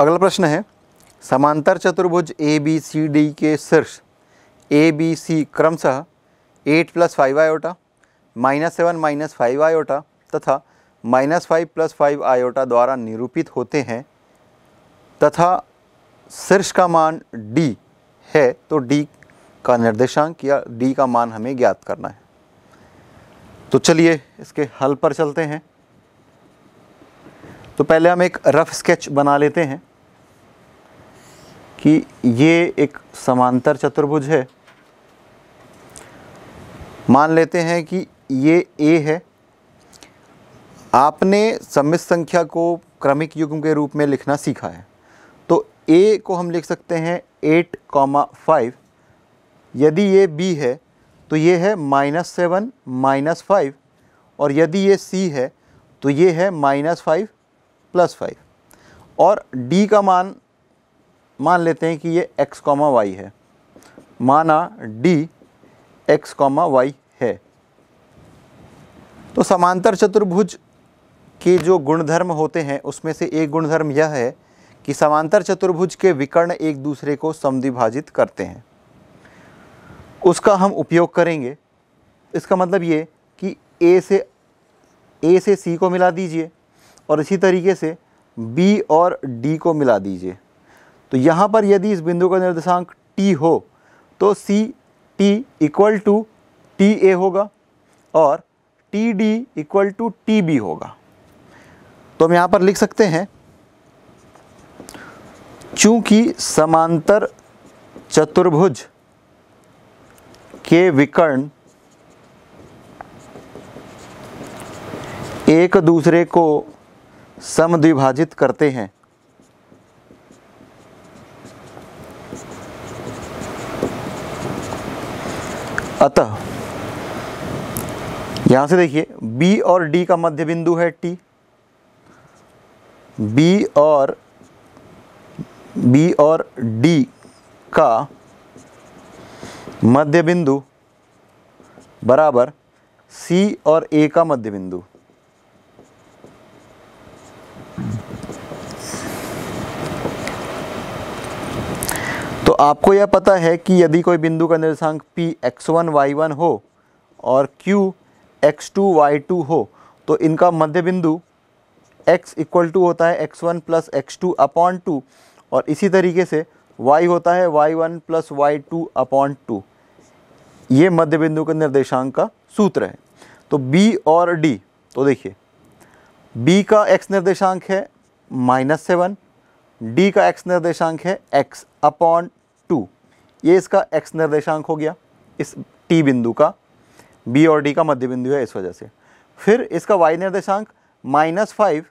अगला प्रश्न है, समांतर चतुर्भुज ए बी सी डी के शीर्ष ए बी सी क्रमशः eight plus five iota minus seven minus five iota तथा minus five plus five iota द्वारा निरूपित होते हैं तथा शीर्ष का मान डी है तो डी का निर्देशांक या डी का मान हमें ज्ञात करना है। तो चलिए इसके हल पर चलते हैं। तो पहले हम एक रफ स्केच बना लेते हैं। कि ये एक समांतर चतुर्भुज है। मान लेते हैं कि ये ए है। आपने सम्मित संख्या को क्रमिक युग्म के रूप में लिखना सीखा है। तो ए को हम लिख सकते हैं एट कॉमा फाइव यदि ये बी है तो ये है माइनस सेवन माइनस फाइव और यदि ये सी है तो ये है माइनस फाइव प्लस फाइव और डी का मान मान लेते हैं कि ये एक्स कॉमा वाई है। माना डी एक्स कॉमा वाई है। तो समांतर चतुर्भुज के जो गुणधर्म होते हैं, उसमें से एक गुणधर्म यह है कि समांतर चतुर्भुज के विकर्ण एक दूसरे को समद्विभाजित करते हैं। उसका हम उपयोग करेंगे। इसका मतलब ये कि ए से ए से सी को मिला दीजिए और इसी तरीके से बी और डी को मिला दीजिए। तो यहाँ पर यदि इस बिंदु का निर्देशांक टी हो तो C T equal to T A होगा और T D equal to T B होगा। तो हम यहाँ पर लिख सकते हैं, चूँकि समांतर चतुर्भुज के विकर्ण एक दूसरे को समद्विभाजित करते हैं अतः यहाँ से देखिए, B और D का मध्य बिंदु है T B और B और D का मध्य बिंदु बराबर C और A का मध्य बिंदु तो आपको यह पता है कि यदि कोई बिंदु का निर्देशांक P x1 y1 हो और Q x2 y2 हो तो इनका मध्य बिंदु x इक्वल टू होता है x1 one plus x two upon two और इसी तरीके से y होता है y1 one plus y two upon two ये मध्य बिंदु के निर्देशांक का सूत्र है। तो B और D तो देखिए, B का x निर्देशांक है माइनस सेवन डी का x निर्देशांक है x अपॉन ये इसका एक्स निर्देशांक हो गया, इस टी बिंदु का बी और डी का मध्य बिंदु है इस वजह से। फिर इसका वाई निर्देशांक माइनस फाइव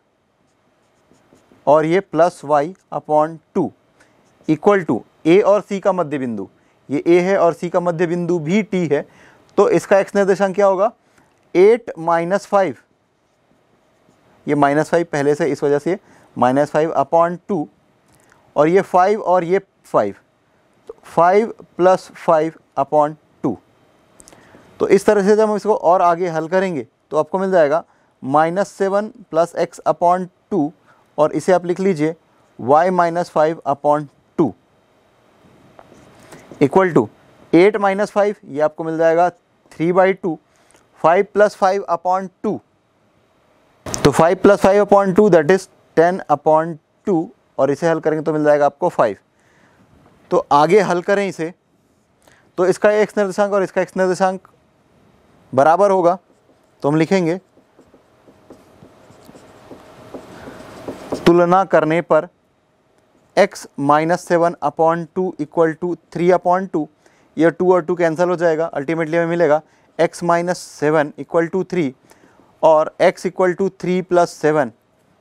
और ये plus y upon two equal to A और सी का मध्य बिंदु ये ए है और सी का मध्य बिंदु भी टी है तो इसका एक्स निर्देशांक क्या होगा? एट माइनस फाइव ये माइनस फाइव पहले से इस वजह से माइनस फाइव अपॉन टू और ये फाइव और ये five five plus five upon two तो इस तरह से जब हम इसको और आगे हल करेंगे तो आपको मिल जाएगा minus seven plus x upon two और इसे आप लिख लीजिए y minus five upon two equal to eight minus five ये आपको मिल जाएगा three by two five plus five upon two तो five plus five upon two that is ten upon two और इसे हल करेंगे तो मिल जाएगा आपको फाइव तो आगे हल करें इसे। तो इसका एक्स निर्देशांक और इसका एक्स निर्देशांक बराबर होगा। तो हम लिखेंगे, तुलना करने पर x minus seven upon two equal to three upon two ये टू और टू कैंसिल हो जाएगा अल्टीमेटली हमें मिलेगा x minus seven equal to three और x equal to three plus seven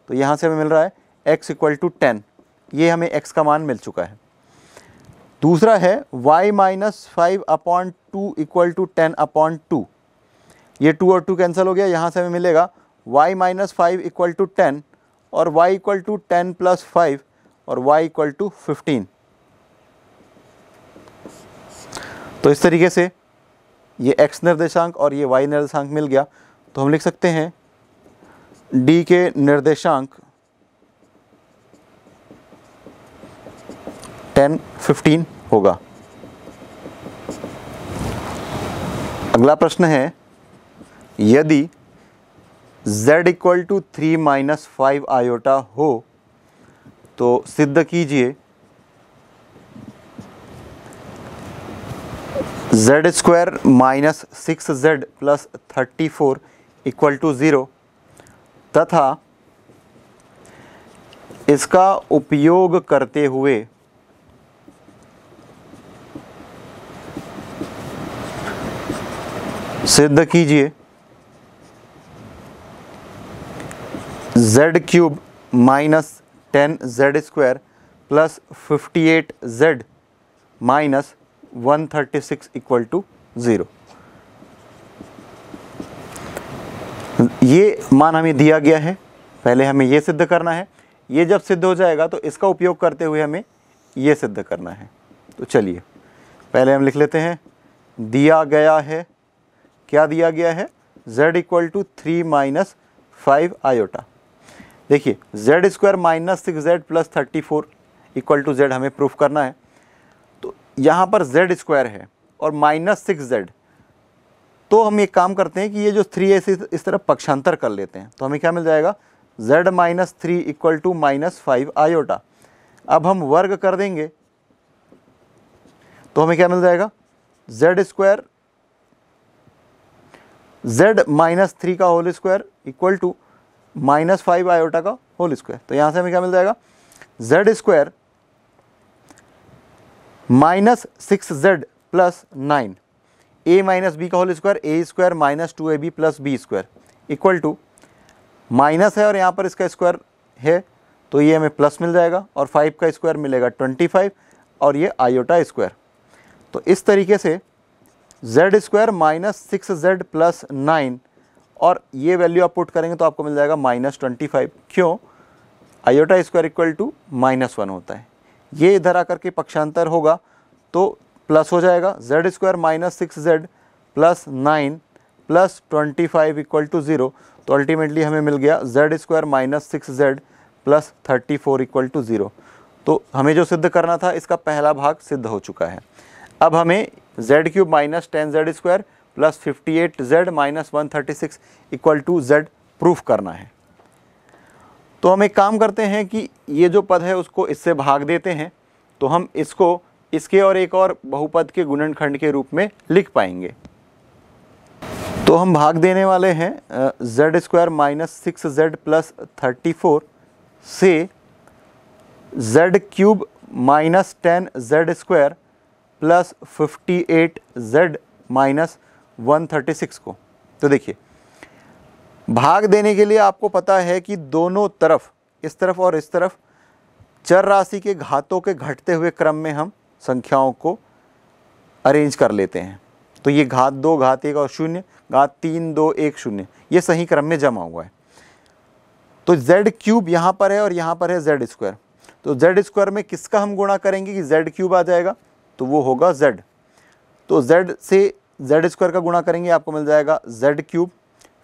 तो यहाँ से हमें मिल रहा है x इक्वल टू टेन ये हमें x का मान मिल चुका है। दूसरा है y minus five upon two equal to ten upon two ये टू और टू कैंसिल हो गया, यहाँ से हमें मिलेगा y minus five equal to ten और y equal to ten plus five और y इक्वल टू फिफ्टीन तो इस तरीके से ये x निर्देशांक और ये y निर्देशांक मिल गया। तो हम लिख सकते हैं d के निर्देशांक टेन फिफ्टीन होगा। अगला प्रश्न है, यदि z equal to three minus five iota हो तो सिद्ध कीजिए, z square minus six z plus thirty four equal to zero तथा इसका उपयोग करते हुए सिद्ध कीजिए। Z cube minus ten z square plus fifty eight z minus one thirty six equal to zero ये मान हमें दिया गया है। पहले हमें ये सिद्ध करना है। ये जब सिद्ध हो जाएगा तो इसका उपयोग करते हुए हमें ये सिद्ध करना है। तो चलिए, पहले हम लिख लेते हैं। दिया गया है क्या दिया गया है? Z equal to three minus five iota देखिए z square minus six z plus thirty four equal to z हमें प्रूफ करना है। तो यहाँ पर जेड स्क्वायर है और माइनस सिक्स जेड तो हम एक काम करते हैं कि ये जो थ्री है, इस तरह पक्षांतर कर लेते हैं। तो हमें क्या मिल जाएगा? Z minus three equal to minus five iota अब हम वर्ग कर देंगे। तो हमें क्या मिल जाएगा? Z square z minus three का whole square equal to minus five iota का होल स्क्वायर तो यहाँ से हमें क्या मिल जाएगा? Z square minus six z plus nine a minus b का whole square a square minus two a b plus b square equal to minus है और यहाँ पर इसका स्क्वायर है तो ये हमें प्लस मिल जाएगा और फाइव का स्क्वायर मिलेगा ट्वेंटी फाइव और ये आयोटा स्क्वायर तो इस तरीके से z square minus six z plus nine और ये वैल्यू आप पुट करेंगे तो आपको मिल जाएगा माइनस ट्वेंटी फाइव क्यों? Iota square equal to minus one होता है। ये इधर आकर के पक्षांतर होगा तो प्लस हो जाएगा। Z square minus six z plus nine plus twenty five equal to zero तो अल्टीमेटली हमें मिल गया z square minus six z plus thirty four equal to zero तो हमें जो सिद्ध करना था, इसका पहला भाग सिद्ध हो चुका है। अब हमें z cube minus ten z square plus fifty eight z minus one thirty six equal to z proof करना है। तो हम एक काम करते हैं कि ये जो पद है उसको इससे भाग देते हैं। तो हम इसको इसके और एक और बहुपद के गुणनखंड के रूप में लिख पाएँगे। तो हम भाग देने वाले हैं z square minus six z plus thirty four से z cube minus ten z square plus fifty eight z minus one thirty six को। तो देखिए, भाग देने के लिए आपको पता है कि दोनों तरफ़, इस तरफ़ और इस तरफ़, चर राशि के घातों के घटते हुए क्रम में हम संख्याओं को अरेंज कर लेते हैं। तो ये घात दो, घात एक और शून्य, घात तीन, दो, एक, शून्य, ये सही क्रम में जमा हुआ है। तो z क्यूब यहाँ पर है और यहाँ पर है जेड स्क्वायर। तो जेड स्क्वायर में किसका हम गुणा करेंगे कि जेड क्यूब आ जाएगा? तो वो होगा z. तो z से जेड स्क्वायर का गुणा करेंगे, आपको मिल जाएगा जेड क्यूब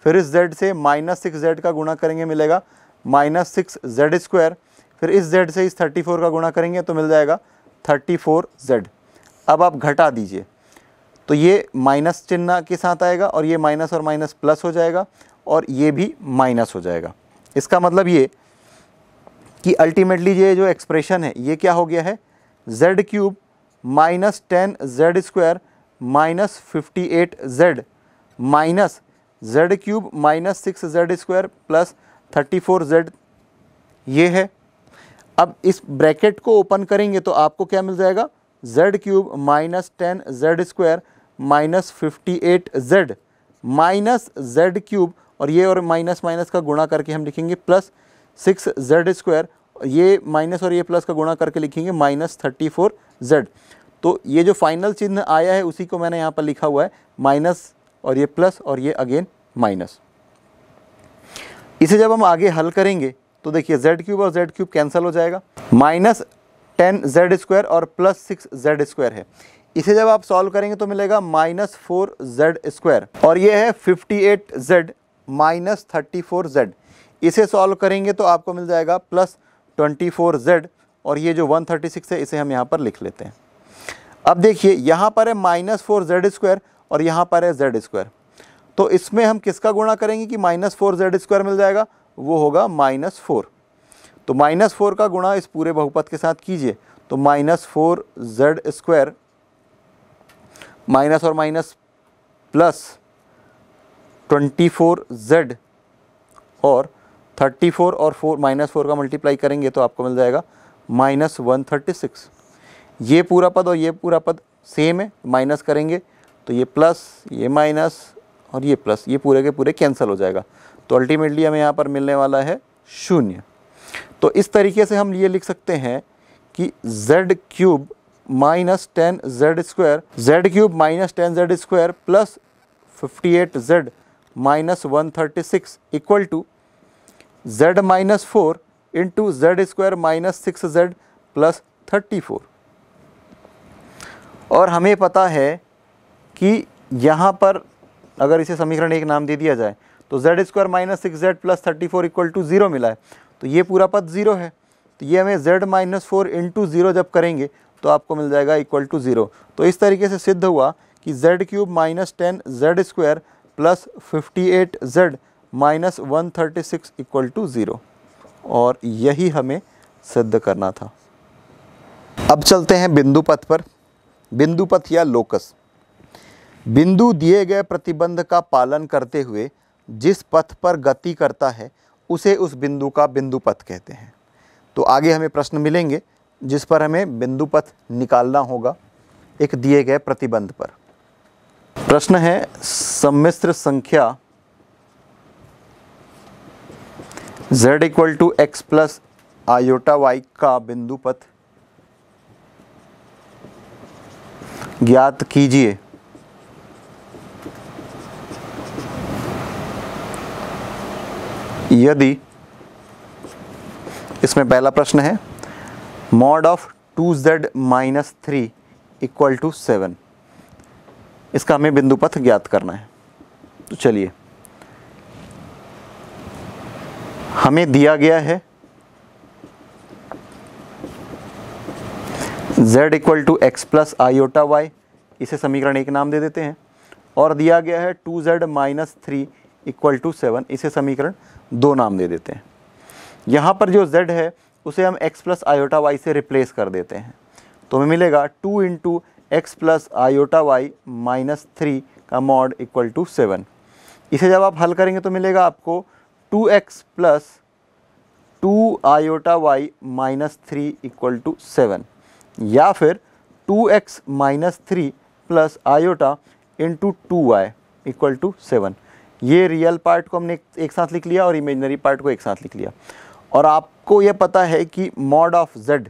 फिर इस जेड से माइनस सिक्स जेड का गुणा करेंगे, मिलेगा माइनस सिक्स जेड स्क्वायर फिर इस जेड से इस थर्टी फोर का गुणा करेंगे तो मिल जाएगा थर्टी फोर जेड अब आप घटा दीजिए। तो ये माइनस चिन्ह के साथ आएगा और ये माइनस और माइनस प्लस हो जाएगा और ये भी माइनस हो जाएगा। इसका मतलब ये कि अल्टीमेटली ये जो एक्सप्रेशन है, ये क्या हो गया है? Z cube minus ten z square minus fifty eight z, minus z cube minus six z square plus thirty four z. ये है। अब इस ब्रैकेट को ओपन करेंगे तो आपको क्या मिल जाएगा? Z cube minus ten z square minus fifty eight z, minus z cube, और ये और माइनस माइनस का गुणा करके हम लिखेंगे प्लस सिक्स जेड स्क्वायर ये माइनस और ये प्लस का गुणा करके लिखेंगे माइनस थर्टी फोर जेड। तो ये जो फाइनल चिन्ह आया है, उसी को मैंने यहाँ पर लिखा हुआ है, माइनस और ये प्लस और ये अगेन माइनस। इसे जब हम आगे हल करेंगे तो देखिए जेड क्यूब और जेड क्यूब कैंसिल हो जाएगा। माइनस टेन जेड स्क्वायर और प्लस सिक्स जेड स्क्वायर है। इसे जब आप सॉल्व करेंगे तो मिलेगा माइनस फोर जेड स्क्वायर। और ये है fifty eight z, minus thirty four z. इसे सॉल्व करेंगे तो आपको मिल जाएगा प्लस ट्वेंटी फोर जेड और ये जो 136 है, इसे हम यहाँ पर लिख लेते हैं। अब देखिए, यहाँ पर है माइनस फोर जेड स्क्वायर और यहाँ पर है जेड स्क्वायर। तो इसमें हम किसका गुणा करेंगे कि माइनस फोर जेड स्क्वायर मिल जाएगा? वो होगा माइनस फोर। तो माइनस फोर का गुणा इस पूरे बहुपद के साथ कीजिए। तो minus four z square minus और minus plus twenty four z और थर्टी फोर और फोर, माइनस फोर का मल्टीप्लाई करेंगे तो आपको मिल जाएगा माइनस वन थर्टी सिक्स। ये पूरा पद और ये पूरा पद सेम है, माइनस करेंगे तो ये प्लस ये माइनस और ये प्लस ये पूरे के पूरे कैंसिल हो जाएगा। तो अल्टीमेटली हमें यहाँ पर मिलने वाला है शून्य। तो इस तरीके से हम ये लिख सकते हैं कि z cube minus ten z square z cube minus ten z square plus fifty eight z minus one thirty six equal to z minus four into z square minus six z plus thirty four और हमें पता है कि यहाँ पर अगर इसे समीकरण एक नाम दे दिया जाए तो z square minus six z plus thirty four equal to zero मिला है। तो ये पूरा पद ज़ीरो है। तो ये हमें z minus four into zero जब करेंगे तो आपको मिल जाएगा इक्वल टू ज़ीरो तो इस तरीके से सिद्ध हुआ कि z cube minus ten z square plus fifty eight z minus one thirty six equal to zero. और यही हमें सिद्ध करना था। अब चलते हैं बिंदु पथ पर। बिंदु पथ या लोकस। बिंदु दिए गए प्रतिबंध का पालन करते हुए जिस पथ पर गति करता है, उसे उस बिंदु का बिंदु पथ कहते हैं। तो आगे हमें प्रश्न मिलेंगे, जिस पर हमें बिंदु पथ निकालना होगा एक दिए गए प्रतिबंध पर। प्रश्न है, सम्मिश्र संख्या z equal to x plus iota y का बिंदु पथ। ज्ञात कीजिए। यदि इसमें पहला प्रश्न है mod of two z minus three equal to seven इसका हमें बिंदु पथ ज्ञात करना है। तो चलिए। हमें दिया गया है। Z equal to x plus iota y इसे समीकरण एक नाम दे देते हैं। और दिया गया है two z minus three equal to seven इसे समीकरण दो नाम दे देते हैं। यहाँ पर जो z है, उसे हम x प्लस आयोटा वाई से रिप्लेस कर देते हैं। तो हमें मिलेगा two into x plus iota y minus three का मॉड इक्वल टू सेवन इसे जब आप हल करेंगे तो मिलेगा आपको two x plus two iota y minus three equal to seven, या फिर two x minus three plus iota into two y equal to seven. ये रियल पार्ट को हमने एक साथ लिख लिया और इमेजनरी पार्ट को एक साथ लिख लिया। और आपको ये पता है कि मॉड ऑफ़ जेड,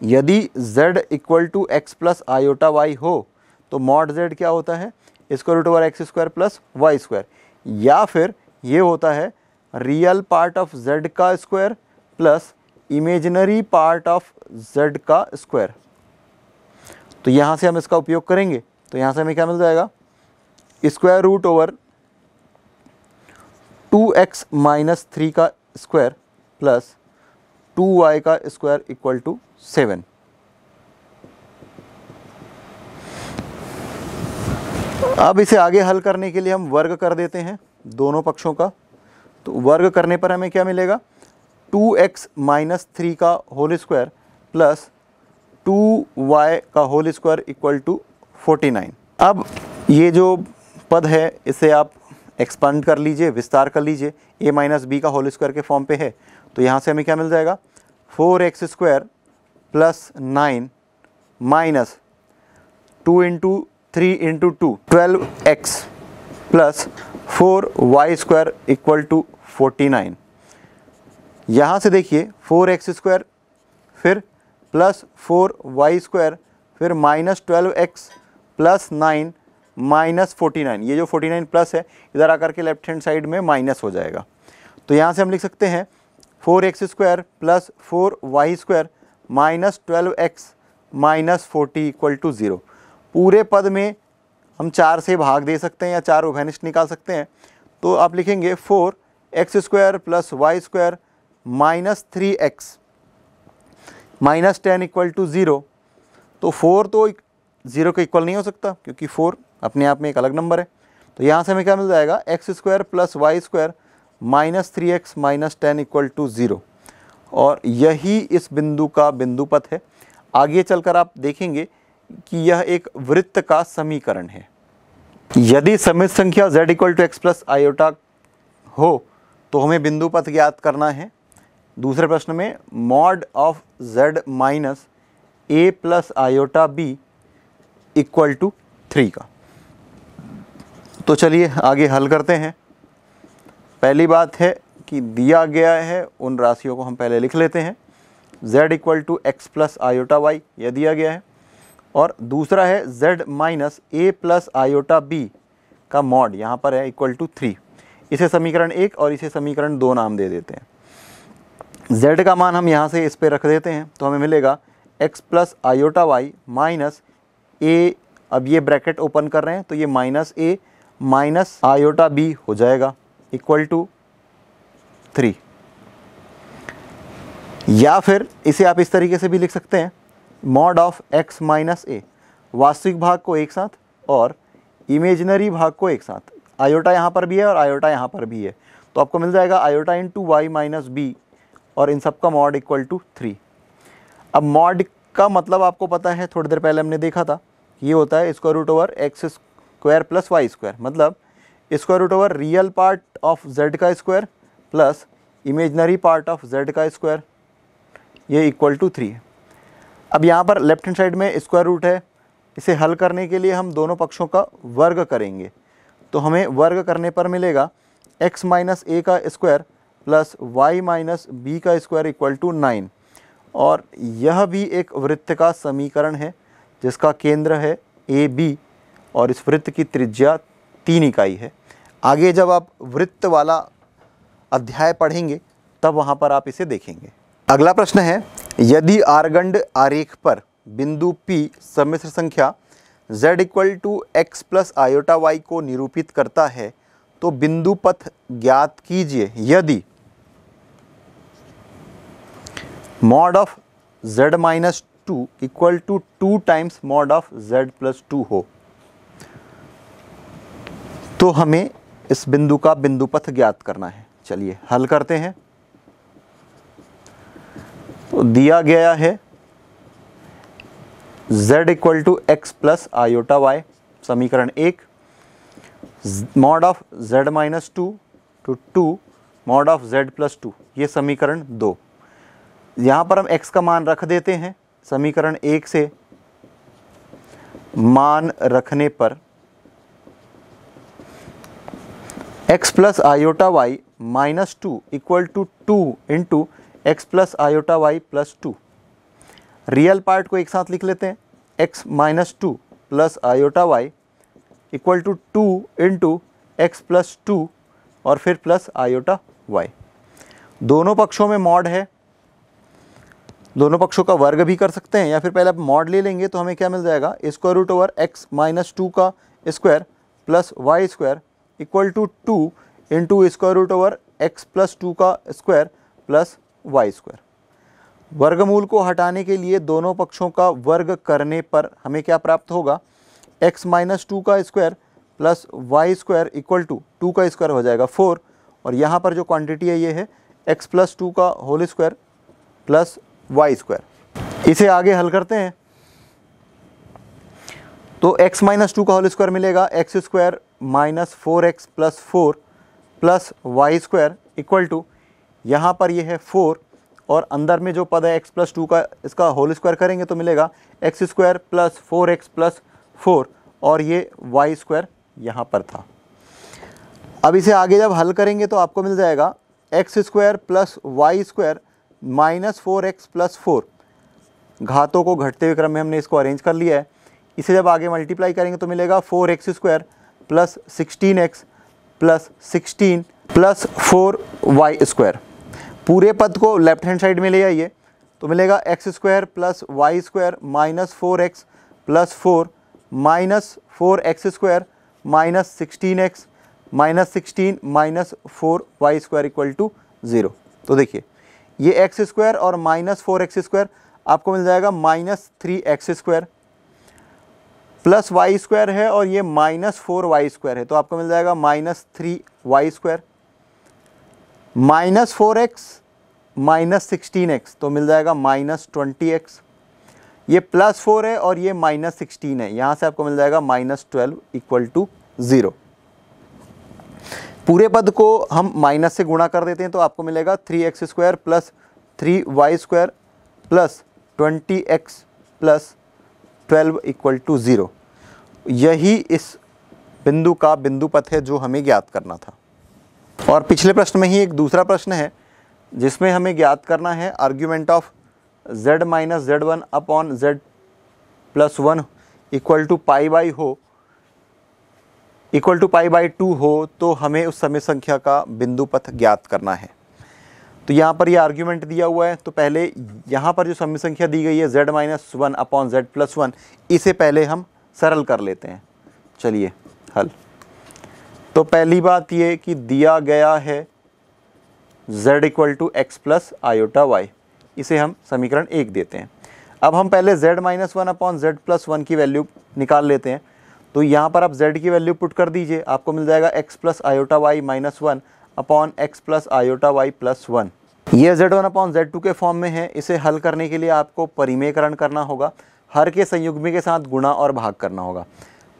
यदि z equal to x plus iota y हो तो मॉड z क्या होता है? इसको root over x square plus y square, या फिर ये होता है रियल पार्ट ऑफ़ z का square plus imaginary part of z का स्क्वायर तो यहाँ से हम इसका उपयोग करेंगे तो यहाँ से हमें क्या मिल जाएगा? Square root over two x minus three का स्क्वायर प्लस टू वाई का स्क्वायर इक्वल टू सेवन अब इसे आगे हल करने के लिए हम वर्ग कर देते हैं। दोनों पक्षों का तो वर्ग करने पर हमें क्या मिलेगा? टू एक्स माइनस थ्री का whole square plus two y का whole square equal to forty nine. अब ये जो पद है, इसे आप एक्सपांड कर लीजिए, विस्तार कर लीजिए। ए माइनस बी का होल स्क्वायर के फॉर्म पे है तो यहाँ से हमें क्या मिल जाएगा? Four x square plus nine minus two into three into two, twelve x plus four y square equal to forty nine. यहाँ से देखिए, फोर एक्स स्क्वायर, फिर प्लस फोर वाई स्क्वायर, फिर minus twelve x, plus nine, minus forty nine. ये जो forty nine plus है, इधर आकर के लेफ़्ट हैंड साइड में माइनस हो जाएगा। तो यहाँ से हम लिख सकते हैं, four x square plus four y square minus twelve x minus forty equal to zero. पूरे पद में हम चार से भाग दे सकते हैं या चार उभयनिष्ठ निकाल सकते हैं। तो आप लिखेंगे four x square plus y square minus three x. Minus ten equal to zero. तो फोर तो ज़ीरो के इक्वल नहीं हो सकता, क्योंकि फोर अपने आप में एक अलग नंबर है। तो यहाँ से हमें क्या मिल जाएगा? X square plus y square minus three x minus ten equal to zero. और यही इस बिंदु का बिंदु पथ है। आगे चलकर आप देखेंगे कि यह एक वृत्त का समीकरण है। यदि समित संख्या z equal to x plus iota हो तो हमें बिंदु पथ ज्ञात करना है। दूसरे प्रश्न में mod of z minus a plus iota b equal to three का। तो चलिए आगे हल करते हैं। पहली बात है कि दिया गया है, उन राशियों को हम पहले लिख लेते हैं। z equal to x plus iota y यह दिया गया है। और दूसरा है z minus a plus iota b का मॉड यहाँ पर है इक्वल टू थ्री इसे समीकरण एक और इसे समीकरण दो नाम दे देते हैं। Z का मान हम यहाँ से इस पर रख देते हैं तो हमें मिलेगा x plus iota y minus a अब ये ब्रैकेट ओपन कर रहे हैं तो ये minus a minus iota b हो जाएगा इक्वल टू थ्री या फिर इसे आप इस तरीके से भी लिख सकते हैं mod of x minus a वास्तविक भाग को एक साथ और इमेजनरी भाग को एक साथ। आयोटा यहाँ पर भी है और आयोटा यहाँ पर भी है। तो आपको मिल जाएगा iota into y minus b और इन सब का मॉड इक्वल टू थ्री अब मॉड का मतलब आपको पता है, थोड़ी देर पहले हमने देखा था, ये होता है square root over x square plus y square मतलब square root over real part of z का square plus imaginary part of z का स्क्वायर ये इक्वल टू थ्री है। अब यहाँ पर लेफ़्ट हैंड साइड में स्क्वायर रूट है। इसे हल करने के लिए हम दोनों पक्षों का वर्ग करेंगे। तो हमें वर्ग करने पर मिलेगा x माइनस ए का square plus y minus b का स्क्वायर इक्वल टू नाइन और यह भी एक वृत्त का समीकरण है, जिसका केंद्र है ए बी और इस वृत्त की त्रिज्या तीन इकाई है। आगे जब आप वृत्त वाला अध्याय पढ़ेंगे, तब वहाँ पर आप इसे देखेंगे। अगला प्रश्न है यदि आर्गंड आरेख पर बिंदु P सम्मिश्र संख्या z equal to x plus iota y को निरूपित करता है तो बिंदु पथ ज्ञात कीजिए। यदि mod of z minus two equal to two times mod of z plus two हो तो हमें इस बिंदु का बिंदु पथ ज्ञात करना है। चलिए, हल करते हैं। तो दिया गया है z equal to x plus iota y समीकरण एक mod of z minus two two two mod of z plus two ये समीकरण दो। यहाँ पर हम x का मान रख देते हैं, समीकरण एक से। मान रखने पर x plus iota y minus two equal to two into x plus iota y plus two real part को एक साथ लिख लेते हैं। X minus two plus iota y equal to two into x plus two और फिर plus iota Y दोनों पक्षों में मॉड है। दोनों पक्षों का वर्ग भी कर सकते हैं या फिर पहले आप मॉड ले लेंगे तो हमें क्या मिल जाएगा? Square root over x minus two का square plus y square equal to two into square root over x plus two का स्क्वायर प्लस वाई स्क्वायर। वर्गमूल को हटाने के लिए दोनों पक्षों का वर्ग करने पर हमें क्या प्राप्त होगा? x माइनस टू का square plus y square equal to two का स्क्वायर हो जाएगा फोर। और यहाँ पर जो क्वांटिटी है, ये है x प्लस टू का whole square plus y square. इसे आगे हल करते हैं। तो x माइनस टू का होल स्क्वायर मिलेगा। X square minus four x plus four plus y square equal to यहाँ पर ये है फोर और अंदर में जो पद है एक्स प्लस टू का, इसका होल स्क्वायर करेंगे तो मिलेगा x square plus four x plus four और ये वाई स्क्वायर यहाँ पर था। अब इसे आगे जब हल करेंगे तो आपको मिल जाएगा x square plus y square minus four x plus four घातों को घटते हुए क्रम में हमने इसको अरेंज कर लिया है। इसे जब आगे मल्टीप्लाई करेंगे तो मिलेगा four x square plus sixteen x plus sixteen plus four y square पूरे पद को लेफ़्ट हैंड साइड में ले आइए। तो मिलेगा x square plus y square minus four x plus four minus four x square minus sixteen x minus sixteen minus four y square equal to zero तो देखिए, ये एक्स स्क्वायर और minus four x square आपको मिल जाएगा minus three x square plus y square है और ये माइनस फोर वाई स्क्वायर है तो आपको मिल जाएगा minus three y square minus four x, minus sixteen x तो मिल जाएगा माइनस ट्वेंटी एक्स। ये प्लस फोर है और ये माइनस सिक्सटीन है। यहाँ से आपको मिल जाएगा minus twelve equal to zero. पूरे पद को हम माइनस से गुणा कर देते हैं तो आपको मिलेगा three x square plus three y square plus twenty x plus twelve equal to zero. यही इस बिंदु का बिंदु पथ है जो हमें ज्ञात करना था। और पिछले प्रश्न में ही एक दूसरा प्रश्न है, जिसमें हमें ज्ञात करना है argument of z minus z one upon z plus one equal to pi by हो equal to pi by two हो तो हमें उस समय संख्या का बिंदु पथ ज्ञात करना है। तो यहाँ पर यह आर्ग्यूमेंट दिया हुआ है तो पहले यहाँ पर जो समय संख्या दी गई है z minus one upon z plus one इसे पहले हम सरल कर लेते हैं। चलिए, हल। तो पहली बात ये कि दिया गया है z equal to x plus iota y इसे हम समीकरण एक देते हैं। अब हम पहले z minus one upon z plus one की वैल्यू निकाल लेते हैं। तो यहाँ पर आप z की वैल्यू पुट कर दीजिए। आपको मिल जाएगा x plus iota y minus one upon x plus iota y plus one ये z one upon z two के फॉर्म में है। इसे हल करने के लिए आपको परिमेयकरण करना होगा। हर के संयुग्मी के साथ गुणा और भाग करना होगा।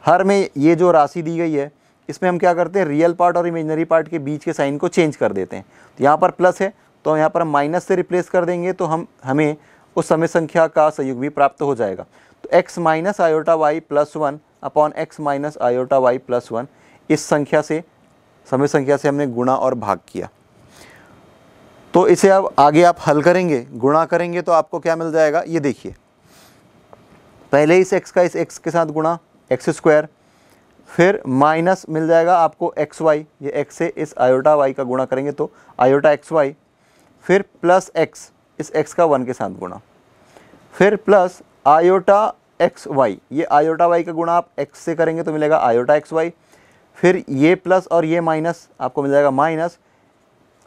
हर में ये जो राशि दी गई है इसमें हम क्या करते हैं रियल पार्ट और इमेजनरी पार्ट के बीच के साइन को चेंज कर देते हैं। तो यहाँ पर प्लस है तो यहाँ पर हम माइनस से रिप्लेस कर देंगे तो हम, हमें उस समय संख्या का संयुग भी प्राप्त हो जाएगा। तो x minus iota y plus one upon x minus iota y plus one इस संख्या से, समय संख्या से हमने गुणा और भाग किया। तो इसे अब आगे आप हल करेंगे, गुणा करेंगे तो आपको क्या मिल जाएगा, ये देखिए। पहले इस एक्स का इस एक्स के साथ गुणा एक्स स्क्वायर फिर माइनस मिल जाएगा आपको एक्स वाई ये एक्स से इस आयोटा वाई का गुणा करेंगे तो आयोटा एक्स वाई फिर प्लस एक्स इस एक्स का वन के साथ गुणा। फिर प्लस आयोटा एक्स वाई ये आयोटा वाई का गुणा आप एक्स से करेंगे तो मिलेगा आयोटा एक्स वाई फिर ये प्लस और ये माइनस आपको मिल जाएगा minus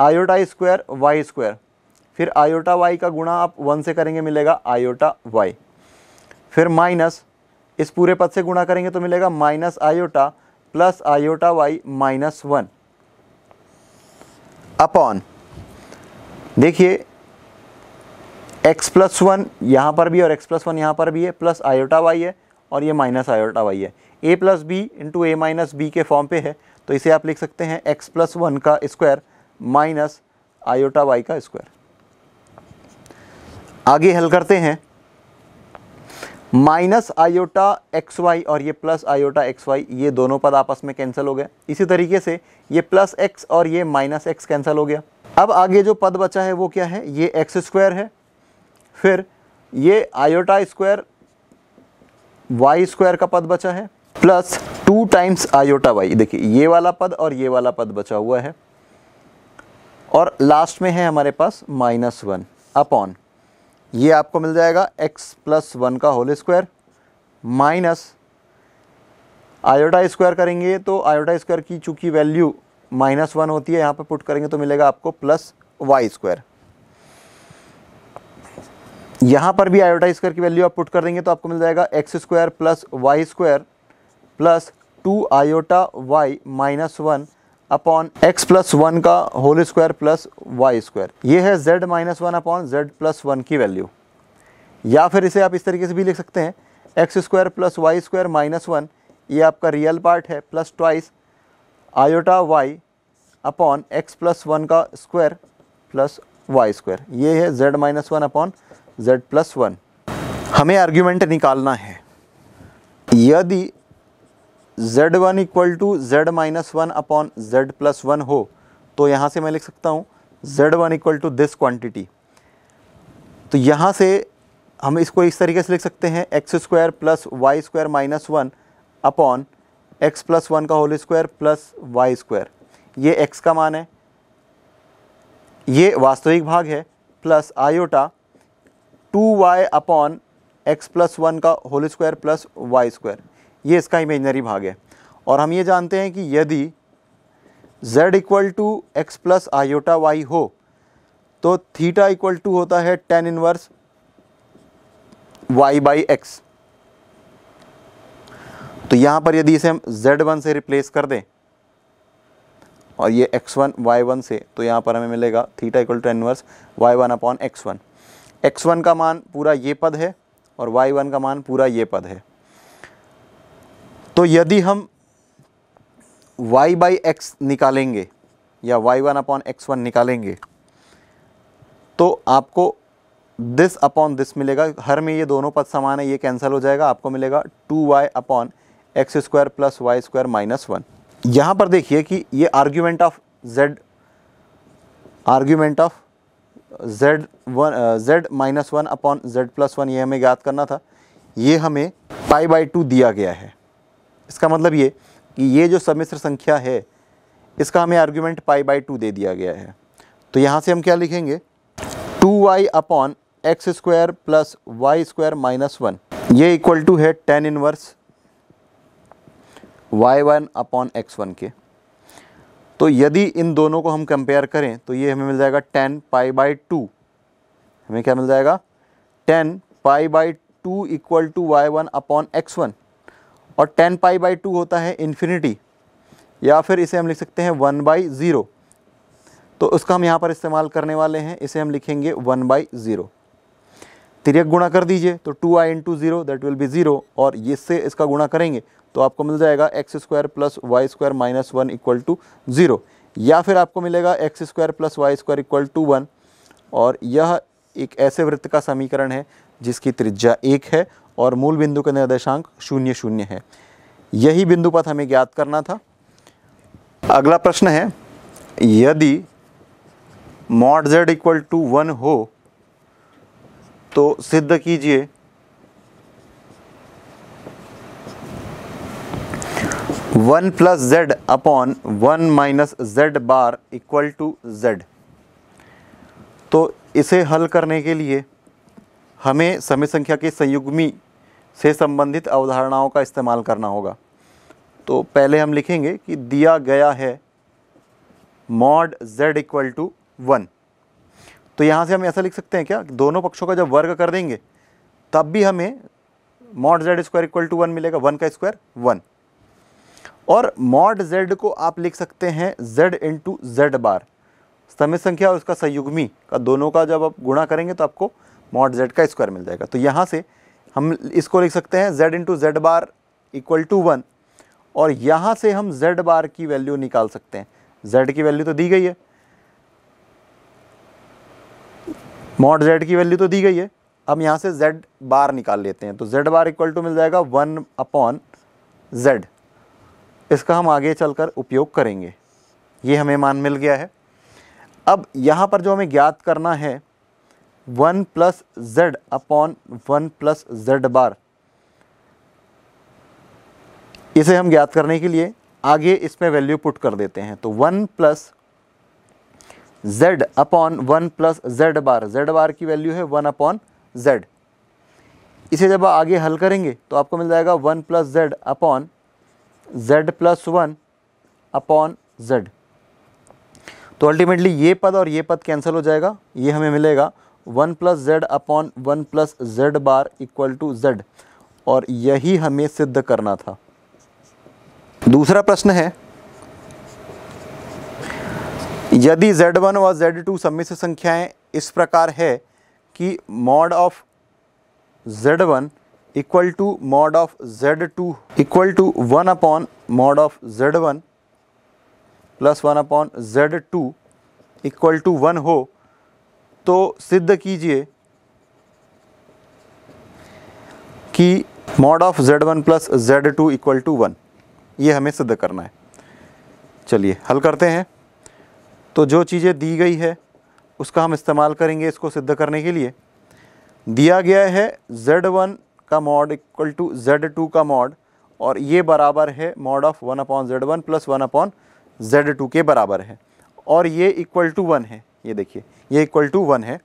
iota square y square फिर आयोटा वाई का गुणा आप वन से करेंगे मिलेगा आयोटा वाई फिर माइनस इस पूरे पद से गुणा करेंगे तो मिलेगा minus iota plus iota y minus one. Upon, देखिए, x प्लस वन यहाँ पर भी और x प्लस वन यहाँ पर भी है, प्लस आयोटा वाई है और ये माइनस आयोटा वाई है। a plus b into a minus b के फॉर्म पे है तो इसे आप लिख सकते हैं x प्लस वन का स्क्वायर माइनस आयोटा वाई का स्क्वायर आगे हल करते हैं। माइनस आयोटा एक्स वाई और ये प्लस आयोटा एक्स वाई, ये दोनों पद आपस में कैंसिल हो गए इसी तरीके से ये प्लस एक्स और ये माइनस एक्स कैंसिल हो गया। अब आगे जो पद बचा है वो क्या है? ये एक्स स्क्वायर है। फिर ये आयोटा स्क्वायर, वाई स्क्वायर का पद बचा है। Plus two times iota y. देखिए, ये वाला पद और ये वाला पद बचा हुआ है। और लास्ट में है हमारे पास माइनस वन, अपॉन। ये आपको मिल जाएगा x प्लस वन का whole square minus iota square करेंगे तो आयोटा स्क्वायर की चूँकि वैल्यू माइनस वन होती है, यहाँ पर पुट करेंगे तो मिलेगा आपको प्लस वाई स्क्वायर यहाँ पर भी आयोटा स्क्वायर की वैल्यू आप पुट कर देंगे तो आपको मिल जाएगा x square plus y square plus two iota y minus one upon x plus one का whole square plus y square ये है z minus one upon z plus one की वैल्यू या फिर इसे आप इस तरीके से भी लिख सकते हैं. X square plus y square minus one ये आपका रियल पार्ट है plus twice iota y upon x plus one का स्क्वायर प्लस वाई स्क्वायर ये है z minus one upon z plus one हमें आर्ग्यूमेंट निकालना है. यदि z1 one equal to z minus one upon z plus one हो तो यहाँ से मैं लिख सकता हूँ z1 one equal to this quantity तो यहाँ से हम इसको इस तरीके से लिख सकते हैं x square plus y square minus one upon x plus one का whole square plus y square ये एक्स का मान है। ये वास्तविक भाग है plus iota two y upon x plus one का whole square plus y square ये इसका इमेजनरी भाग है। और हम ये जानते हैं कि यदि z equal to x plus iota y हो तो थीटा इक्वल टू होता है tan inverse y by x तो यहाँ पर यदि इसे हम z वन से रिप्लेस कर दें, और ये x1 वन वाई वन से तो यहाँ पर हमें मिलेगा theta equal to inverse y one upon x one x one का मान पूरा ये पद है, और वाई वन का मान पूरा ये पद है। तो यदि हम y बाई एक्स निकालेंगे या y one upon x one निकालेंगे तो आपको दिस अपॉन दिस मिलेगा। हर में ये दोनों पद समान है, ये कैंसिल हो जाएगा, आपको मिलेगा two y upon x square plus y square minus one यहाँ पर देखिए कि ये argument of z argument of z one z minus one upon z plus one ये हमें याद करना था। ये हमें पाई बाई टू दिया गया है। इसका मतलब ये कि ये जो सम्मिश्र संख्या है, इसका हमें आर्ग्यूमेंट पाई बाई टू दे दिया गया है। तो यहाँ से हम क्या लिखेंगे? Two y upon x square plus y square minus one ये इक्वल टू है tan inverse y one upon x one के। तो यदि इन दोनों को हम कंपेयर करें तो ये हमें मिल जाएगा टेन पाई बाई टू हमें क्या मिल जाएगा? Tan pi by two equal to y one upon x one और टेन पाई बाई टू होता है इन्फिनिटी या फिर इसे हम लिख सकते हैं वन बाई ज़ीरो तो उसका हम यहाँ पर इस्तेमाल करने वाले हैं, इसे हम लिखेंगे वन बाई ज़ीरो तिरक गुणा कर दीजिए तो two i into zero that will be zero और इससे इसका गुणा करेंगे तो आपको मिल जाएगा x square plus y square minus one equal to zero या फिर आपको मिलेगा x square plus y square equal to one और यह एक ऐसे वृत्त का समीकरण है जिसकी त्रिज्या एक है और मूल बिंदु का निर्देशांक शून्य शून्य है। यही बिंदु पथ हमें ज्ञात करना था। अगला प्रश्न है, यदि mod z equal to one हो तो सिद्ध कीजिए one plus z upon one minus z bar equal to z तो इसे हल करने के लिए हमें समय संख्या के संयुग्मी से संबंधित अवधारणाओं का इस्तेमाल करना होगा। तो पहले हम लिखेंगे कि दिया गया है mod z equal to one. तो यहाँ से हम ऐसा लिख सकते हैं क्या? दोनों पक्षों का जब वर्ग कर देंगे, तब भी हमें mod z square equal to one मिलेगा, वन का स्क्वायर वन। और मॉड z को आप लिख सकते हैं z इंटू जेड बार। समय संख्या और उसका संयुग्मी का दोनों का जब आप गुणा करेंगे तो आपको मॉड z का स्क्वायर मिल जाएगा। तो यहाँ से हम इसको लिख सकते हैं z into z bar equal to one और यहाँ से हम z बार की वैल्यू निकाल सकते हैं। Z की वैल्यू तो दी गई है। मॉड z की वैल्यू तो दी गई है। अब यहाँ से z बार निकाल लेते हैं। तो z बार इक्वल टू मिल जाएगा वन अपॉन जेड इसका हम आगे चलकर उपयोग करेंगे। ये हमें मान मिल गया है। अब यहाँ पर जो हमें ज्ञात करना है one plus z upon one plus z bar. इसे हम ज्ञात करने के लिए आगे इसमें वैल्यू पुट कर देते हैं। तो one plus z upon one plus z bar. Z bar की वैल्यू है वन अपॉन जेड। इसे जब आगे हल करेंगे तो आपको मिल जाएगा one plus z upon z plus one upon z. तो अल्टीमेटली ये पद और ये पद कैंसिल हो जाएगा। ये हमें मिलेगा one plus z upon one plus z bar equal to z, और यही हमें सिद्ध करना था। दूसरा प्रश्न है, यदि z1 और z2 सम्मिश्र संख्याएँ इस प्रकार है कि mod of z1 equal to mod of z two equal to one upon mod of z one plus one upon z two equal to one हो तो सिद्ध कीजिए कि mod of z one plus z two equal to one, ये हमें सिद्ध करना है। चलिए, हल करते हैं। तो जो चीज़ें दी गई है, उसका हम इस्तेमाल करेंगे इसको सिद्ध करने के लिए। दिया गया है जेड वन का mod equal to z two का मॉड, और ये बराबर है mod of one upon z one plus one upon z two के बराबर है, और ये इक्वल टू वन है। ये देखिए, ये इक्वल टू वन है।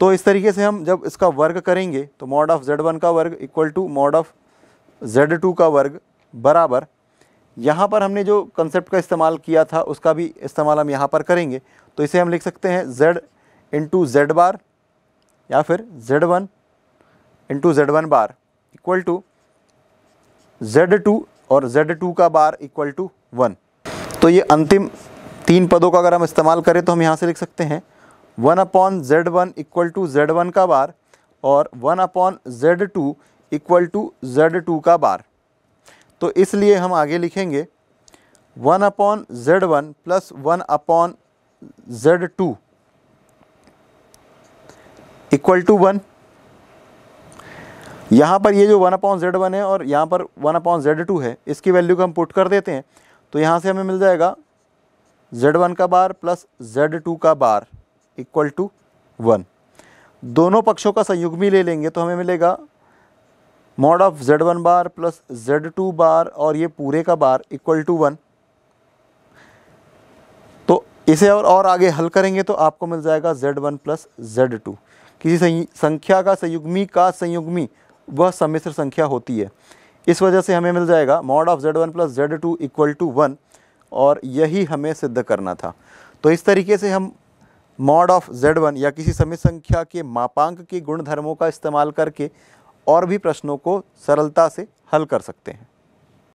तो इस तरीके से हम जब इसका वर्ग करेंगे तो मॉड ऑफ़ जेड वन का वर्ग equal to mod of z two का वर्ग बराबर। यहाँ पर हमने जो कंसेप्ट का इस्तेमाल किया था, उसका भी इस्तेमाल हम यहाँ पर करेंगे। तो इसे हम लिख सकते हैं जेड इंटू जेड बार या फिर z one into z one bar equal to z two और जेड टू का बार इक्वल टू वन तो ये अंतिम तीन पदों का अगर हम इस्तेमाल करें तो हम यहाँ से लिख सकते हैं। One upon z one equal to z one का बार और one upon z two equal to z two का बार। तो इसलिए हम आगे लिखेंगे, one upon z one plus one upon z two equal to one. यहाँ पर ये जो वन अपॉन जेड वन है और यहाँ पर वन अपॉन जेड टू है, इसकी वैल्यू को हम पुट कर देते हैं। तो यहाँ से हमें मिल जाएगा जेड वन का बार प्लस जेड टू का बार इक्वल टू वन दोनों पक्षों का संयुग्मी ले लेंगे तो हमें मिलेगा mod of z one bar plus z two bar और ये पूरे का बार इक्वल टू वन तो इसे और और आगे हल करेंगे तो आपको मिल जाएगा z one plus z two किसी संख्या का संयुग्मी का संयुग्मी, वह सम्मिश्र संख्या होती है। इस वजह से हमें मिल जाएगा mod of z one plus z two equal to one और यही हमें सिद्ध करना था। तो इस तरीके से हम मॉड ऑफ़ जेड वन या किसी समय संख्या के मापांक के गुणधर्मों का इस्तेमाल करके और भी प्रश्नों को सरलता से हल कर सकते हैं।